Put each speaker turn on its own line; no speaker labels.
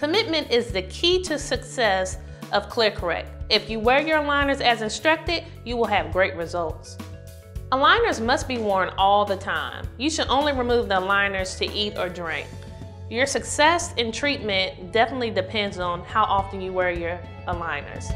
Commitment is the key to success of ClearCorrect. If you wear your aligners as instructed, you will have great results. Aligners must be worn all the time. You should only remove the aligners to eat or drink. Your success in treatment definitely depends on how often you wear your aligners.